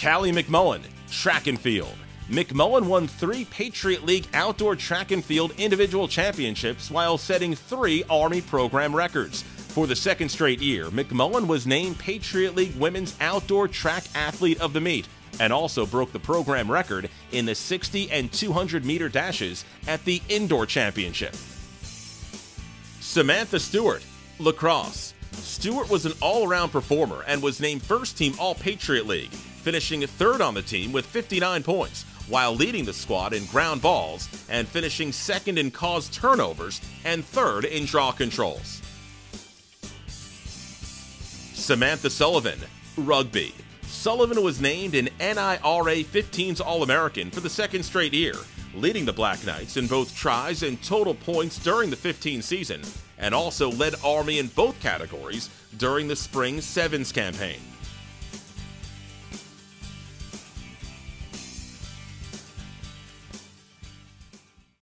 Callie McMullen, track and field. McMullen won three Patriot League outdoor track and field individual championships while setting three Army program records. For the second straight year, McMullen was named Patriot League Women's Outdoor Track Athlete of the Meet and also broke the program record in the 60 and 200 meter dashes at the Indoor Championship. Samantha Stewart, lacrosse. Stewart was an all around performer and was named first team All Patriot League, finishing third on the team with 59 points, while leading the squad in ground balls and finishing second in caused turnovers and third in draw controls. Samantha Sullivan, rugby. Sullivan was named an NIRA 15s All American for the second straight year, leading the Black Knights in both tries and total points during the 15 season, and also led Army in both categories during the Spring Sevens campaign.